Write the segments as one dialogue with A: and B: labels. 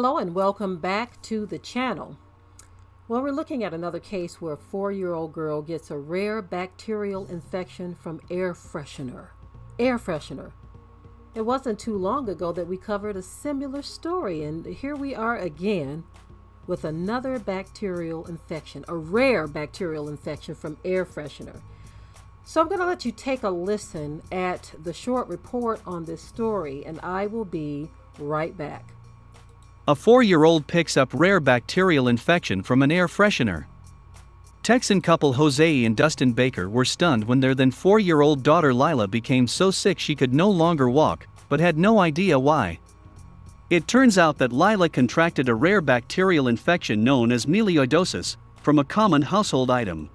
A: and welcome back to the channel. Well, we're looking at another case where a four-year-old girl gets a rare bacterial infection from air freshener. Air freshener. It wasn't too long ago that we covered a similar story, and here we are again with another bacterial infection, a rare bacterial infection from air freshener. So I'm going to let you take a listen at the short report on this story, and I will be right back.
B: A four year old picks up rare bacterial infection from an air freshener. Texan couple Jose and Dustin Baker were stunned when their then four year old daughter Lila became so sick she could no longer walk, but had no idea why. It turns out that Lila contracted a rare bacterial infection known as melioidosis from a common household item.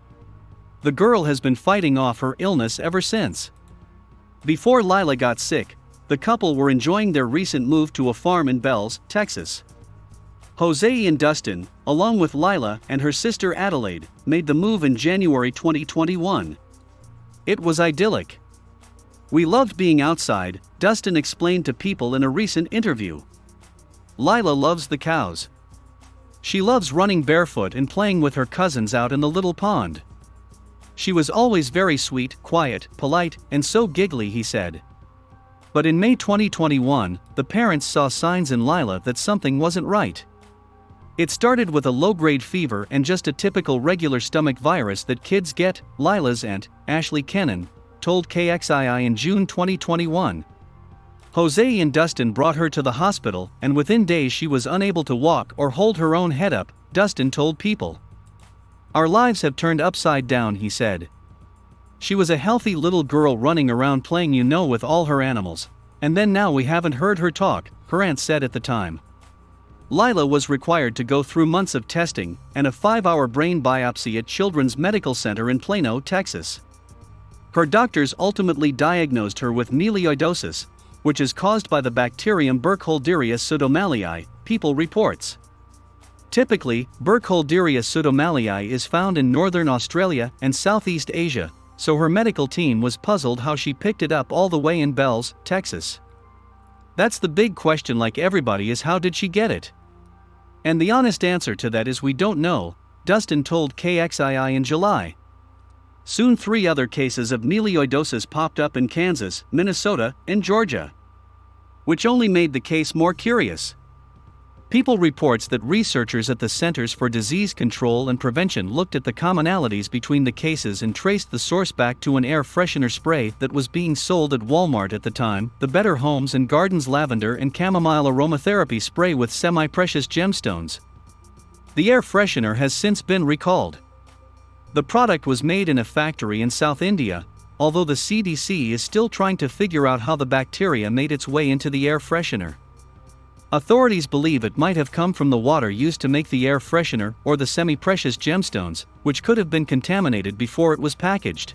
B: The girl has been fighting off her illness ever since. Before Lila got sick, the couple were enjoying their recent move to a farm in Bells, Texas. Jose and Dustin, along with Lila and her sister Adelaide, made the move in January 2021. It was idyllic. We loved being outside, Dustin explained to people in a recent interview. Lila loves the cows. She loves running barefoot and playing with her cousins out in the little pond. She was always very sweet, quiet, polite, and so giggly, he said. But in May 2021, the parents saw signs in Lila that something wasn't right. It started with a low grade fever and just a typical regular stomach virus that kids get, Lila's aunt, Ashley Kennan, told KXII in June 2021. Jose and Dustin brought her to the hospital, and within days she was unable to walk or hold her own head up, Dustin told people. Our lives have turned upside down, he said. She was a healthy little girl running around playing you know with all her animals. And then now we haven't heard her talk, her aunt said at the time. Lila was required to go through months of testing and a five hour brain biopsy at Children's Medical Center in Plano, Texas. Her doctors ultimately diagnosed her with melioidosis, which is caused by the bacterium Burkholderia pseudomallei, People reports. Typically, Burkholderia pseudomallei is found in northern Australia and Southeast Asia, so her medical team was puzzled how she picked it up all the way in Bells, Texas. That's the big question, like everybody, is how did she get it? And the honest answer to that is we don't know, Dustin told KXII in July. Soon, three other cases of melioidosis popped up in Kansas, Minnesota, and Georgia. Which only made the case more curious. People reports that researchers at the Centers for Disease Control and Prevention looked at the commonalities between the cases and traced the source back to an air freshener spray that was being sold at Walmart at the time, the Better Homes and Gardens lavender and chamomile aromatherapy spray with semi-precious gemstones. The air freshener has since been recalled. The product was made in a factory in South India, although the CDC is still trying to figure out how the bacteria made its way into the air freshener. Authorities believe it might have come from the water used to make the air freshener or the semi precious gemstones, which could have been contaminated before it was packaged.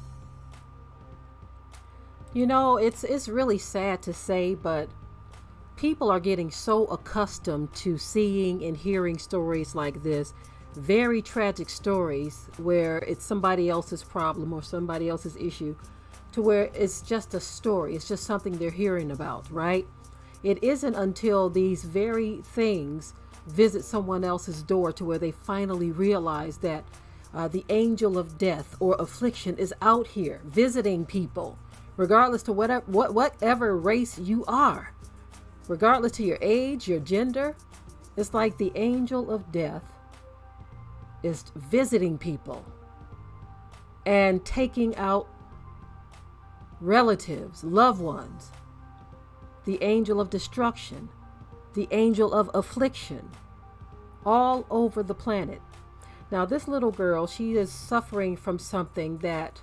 A: You know, it's, it's really sad to say, but people are getting so accustomed to seeing and hearing stories like this very tragic stories where it's somebody else's problem or somebody else's issue to where it's just a story, it's just something they're hearing about, right? It isn't until these very things visit someone else's door to where they finally realize that uh, the angel of death or affliction is out here visiting people, regardless to whatever, what, whatever race you are, regardless to your age, your gender. It's like the angel of death is visiting people and taking out relatives, loved ones, the angel of destruction, the angel of affliction, all over the planet. Now, this little girl, she is suffering from something that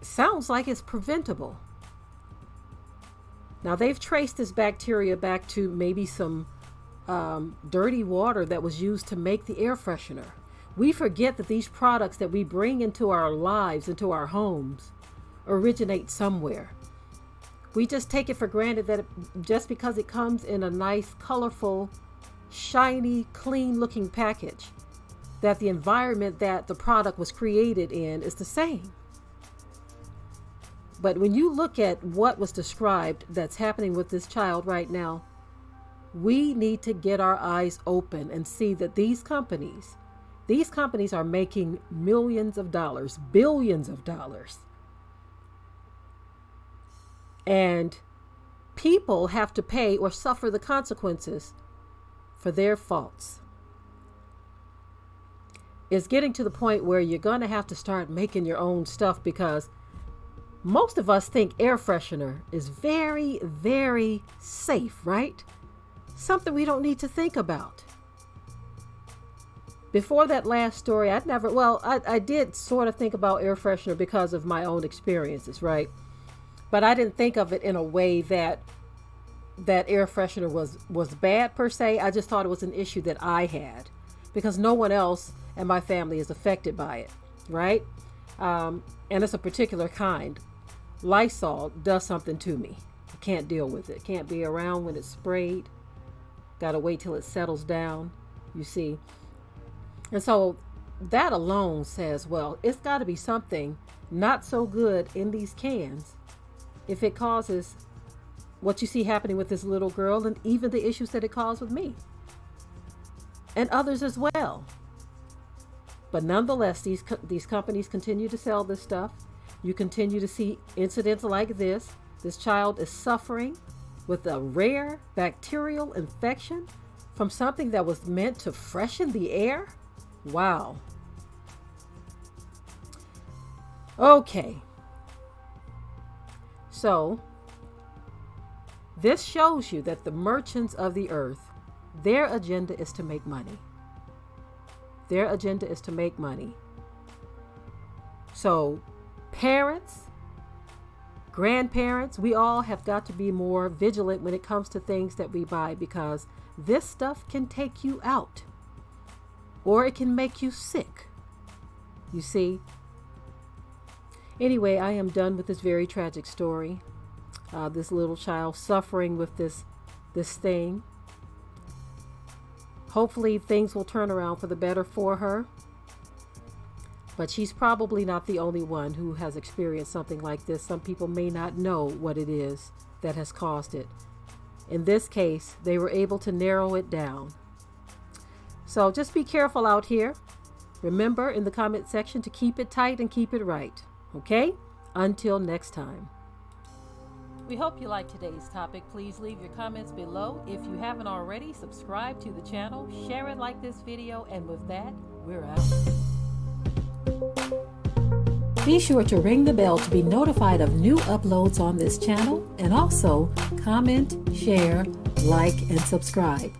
A: sounds like it's preventable. Now, they've traced this bacteria back to maybe some um, dirty water that was used to make the air freshener. We forget that these products that we bring into our lives, into our homes, originate somewhere. We just take it for granted that it, just because it comes in a nice, colorful, shiny, clean looking package, that the environment that the product was created in is the same. But when you look at what was described that's happening with this child right now, we need to get our eyes open and see that these companies, these companies are making millions of dollars, billions of dollars. And people have to pay or suffer the consequences for their faults. It's getting to the point where you're going to have to start making your own stuff because most of us think air freshener is very, very safe, right? Something we don't need to think about. Before that last story, I'd never, well, I, I did sort of think about air freshener because of my own experiences, right? But I didn't think of it in a way that that air freshener was was bad per se. I just thought it was an issue that I had because no one else in my family is affected by it, right? Um, and it's a particular kind. Lysol does something to me. I can't deal with it. Can't be around when it's sprayed. Got to wait till it settles down. You see, and so that alone says, well, it's got to be something not so good in these cans if it causes what you see happening with this little girl and even the issues that it caused with me and others as well. But nonetheless, these co- these companies continue to sell this stuff. You continue to see incidents like this. This child is suffering with a rare bacterial infection from something that was meant to freshen the air. Wow. Okay. So, this shows you that the merchants of the earth, their agenda is to make money. Their agenda is to make money. So, parents, grandparents, we all have got to be more vigilant when it comes to things that we buy because this stuff can take you out or it can make you sick. You see? Anyway, I am done with this very tragic story. Uh, this little child suffering with this this thing. Hopefully, things will turn around for the better for her. But she's probably not the only one who has experienced something like this. Some people may not know what it is that has caused it. In this case, they were able to narrow it down. So just be careful out here. Remember in the comment section to keep it tight and keep it right. Okay? Until next time. We hope you liked today's topic. Please leave your comments below. If you haven't already, subscribe to the channel, share it like this video, and with that, we're out. Be sure to ring the bell to be notified of new uploads on this channel and also comment, share, like, and subscribe.